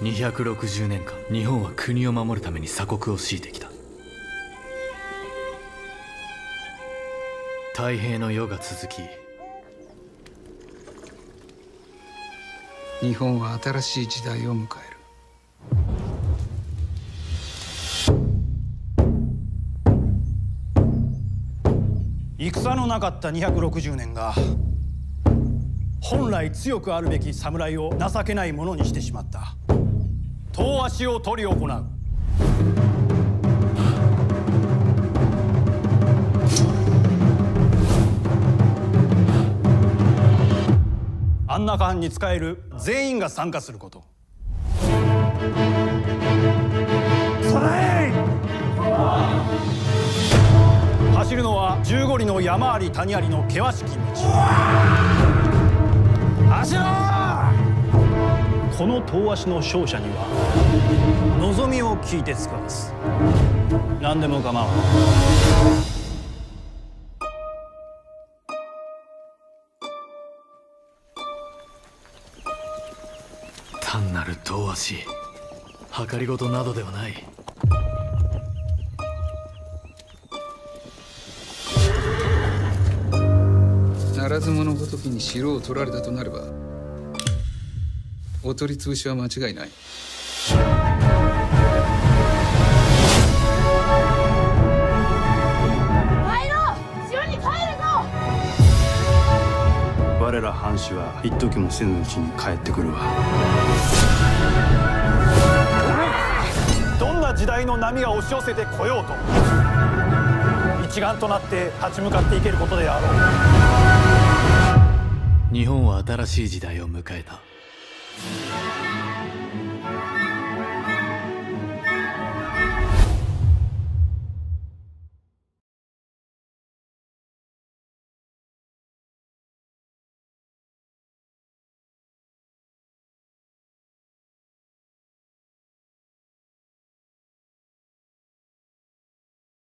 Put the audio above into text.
260年間日本は国を守るために鎖国を強いてきた。太平の世が続き日本は新しい時代を迎える。戦のなかった260年が本来強くあるべき侍を情けないものにしてしまった遠足を取り行う。安中藩に仕える全員が参加すること。走るのは十五里の山あり谷ありの険しき道走ろうこの遠足の勝者には望みを聞いてつかわす。何でも構わん。単なる遠足計りごとなどではないならず者ごときに城を取られたとなればお取り潰しは間違いない。帰ろう!城に帰るぞ!我ら藩士は一時もせぬうちに帰ってくるわ。どんな時代の波が押し寄せてこようと一丸となって立ち向かっていけることであろう。日本は新しい時代を迎えた Thank you.